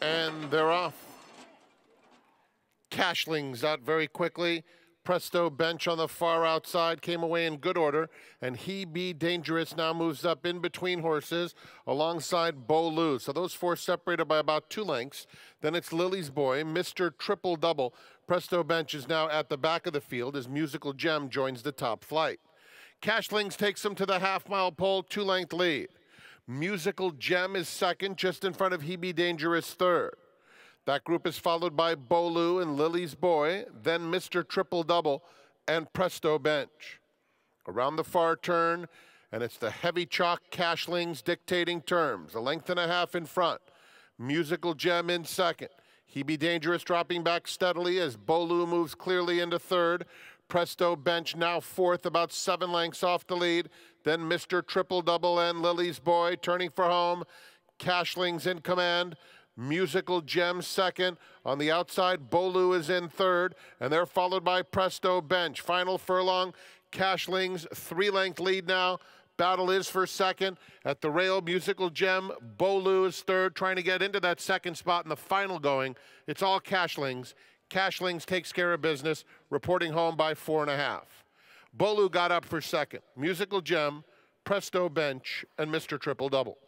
And they're off. Cashlings out very quickly. Presto bench on the far outside came away in good order, and he be dangerous now moves up in between horses alongside Bolu. So those four separated by about two lengths. Then it's Lily's boy, Mr. Triple Double. Presto bench is now at the back of the field as Musical Gem joins the top flight. Cashlings takes him to the half mile pole, two length lead. Musical Gem is second, just in front of He Be Dangerous third. That group is followed by Bolu and Lily's Boy, then Mr. Triple Double and Presto Bench. Around the far turn, and it's the heavy chalk cashlings dictating terms. A length and a half in front. Musical Gem in second. He Be Dangerous dropping back steadily as Bolu moves clearly into third. Presto Bench now fourth, about seven lengths off the lead. Then Mr. Triple Double and Lily's Boy turning for home. Cashlings in command. Musical Gem second. On the outside, Bolu is in third, and they're followed by Presto Bench. Final furlong, Cashlings, three-length lead now. Battle is for second. At the rail, Musical Gem, Bolu is third, trying to get into that second spot in the final going. It's all Cashlings. Cashlings takes care of business, reporting home by four and a half. Bolu got up for second. Musical Gem, Presto Bench, and Mr. Triple Double.